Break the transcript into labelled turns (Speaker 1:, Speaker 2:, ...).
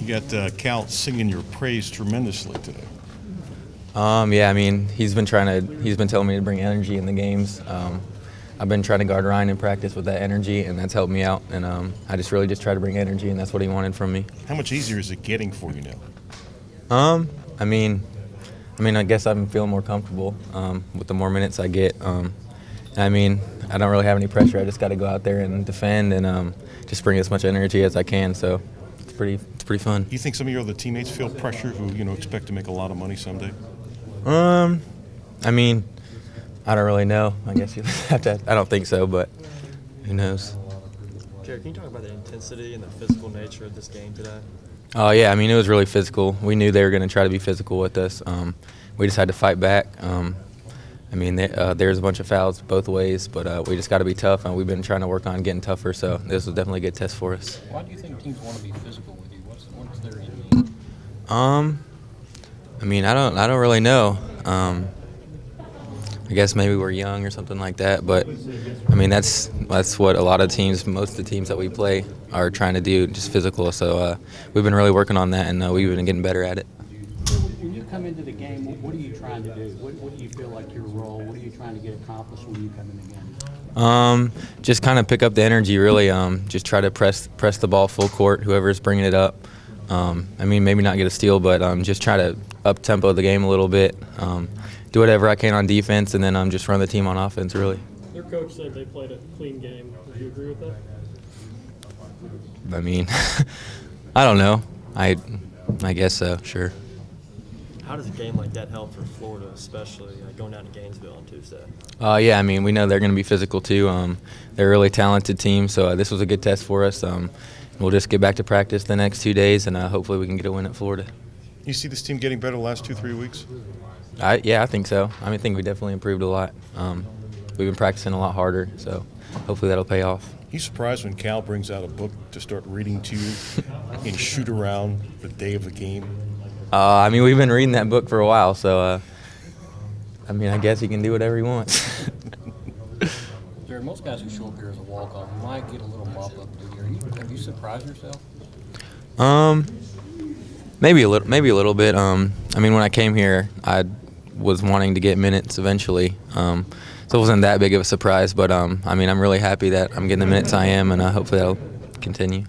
Speaker 1: You got uh, Cal singing your praise tremendously today.
Speaker 2: Um, yeah, I mean, he's been trying to, he's been telling me to bring energy in the games. Um, I've been trying to guard Ryan in practice with that energy, and that's helped me out. And um, I just really just try to bring energy, and that's what he wanted from me.
Speaker 1: How much easier is it getting for you now?
Speaker 2: Um, I mean, I mean, I guess I'm feeling more comfortable um, with the more minutes I get. Um, I mean, I don't really have any pressure. I just got to go out there and defend and um, just bring as much energy as I can. So it's pretty, it's pretty fun.
Speaker 1: Do you think some of your other teammates feel pressure who you know expect to make a lot of money someday?
Speaker 2: Um, I mean, I don't really know. I guess you have to. I don't think so, but who knows?
Speaker 3: Jarrod, can you talk about the intensity and the physical nature of this game today?
Speaker 2: Oh yeah, I mean it was really physical. We knew they were going to try to be physical with us. Um, we just had to fight back. Um, I mean, uh, there's a bunch of fouls both ways, but uh, we just got to be tough, and we've been trying to work on getting tougher. So this was definitely a good test for us.
Speaker 4: Why do you think teams want to be physical with you? What's what's their end
Speaker 2: Um, I mean, I don't, I don't really know. Um, I guess maybe we're young or something like that, but I mean that's that's what a lot of teams, most of the teams that we play, are trying to do, just physical. So uh, we've been really working on that, and uh, we've been getting better at it.
Speaker 4: When you come into the game, what- what are you trying to do? What, what do you feel like your role? What are you trying to get accomplished when you come in the game?
Speaker 2: Um, just kind of pick up the energy, really. Um, just try to press press the ball full court, whoever's bringing it up. Um, I mean, maybe not get a steal, but um, just try to up tempo the game a little bit. Um, do whatever I can on defense, and then um, just run the team on offense, really.
Speaker 5: Their coach said they played a clean game. Would you agree with that?
Speaker 2: I mean, I don't know. I I guess so. Sure.
Speaker 3: How does a game like that help for Florida, especially uh, going down to Gainesville on Tuesday?
Speaker 2: Uh, yeah, I mean, we know they're going to be physical too. Um, they're a really talented team, so uh, this was a good test for us. Um, we'll just get back to practice the next two days, and uh, hopefully we can get a win at Florida.
Speaker 1: You see this team getting better the last two, three weeks?
Speaker 2: I, yeah, I think so. I mean, I think we definitely improved a lot. Um, we've been practicing a lot harder, so hopefully that'll pay off.
Speaker 1: You surprised when Cal brings out a book to start reading to you in shoot around the day of the game?
Speaker 2: Uh, I mean, we've been reading that book for a while, so uh, I mean, I guess he can do whatever he wants.
Speaker 4: Jarrod, most guys who show up here as a walk-on might get a little mop up to you. Are you. Have you surprised yourself?
Speaker 2: Um, maybe a little, maybe a little bit. Um, I mean, when I came here, I was wanting to get minutes eventually. Um, so it wasn't that big of a surprise. But um, I mean, I'm really happy that I'm getting the minutes I am, and uh, hopefully that'll continue.